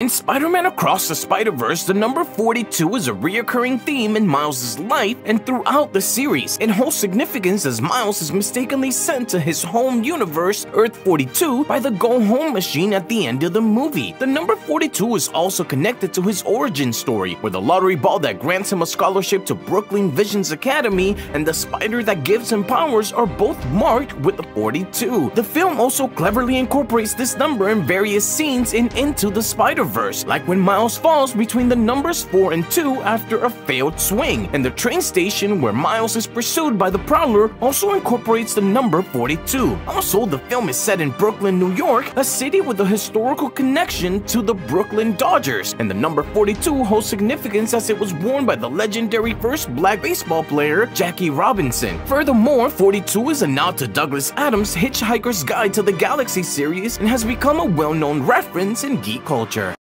In Spider-Man Across the Spider-Verse, the number 42 is a reoccurring theme in Miles' life and throughout the series. It holds significance as Miles is mistakenly sent to his home universe, Earth 42, by the Go Home machine at the end of the movie. The number 42 is also connected to his origin story, where the lottery ball that grants him a scholarship to Brooklyn Visions Academy and the spider that gives him powers are both marked with the 42. The film also cleverly incorporates this number in various scenes in Into the Spider verse, like when Miles falls between the numbers 4 and 2 after a failed swing, and the train station where Miles is pursued by the Prowler also incorporates the number 42. Also, the film is set in Brooklyn, New York, a city with a historical connection to the Brooklyn Dodgers, and the number 42 holds significance as it was worn by the legendary first black baseball player, Jackie Robinson. Furthermore, 42 is a nod to Douglas Adams' Hitchhiker's Guide to the Galaxy series and has become a well-known reference in geek culture.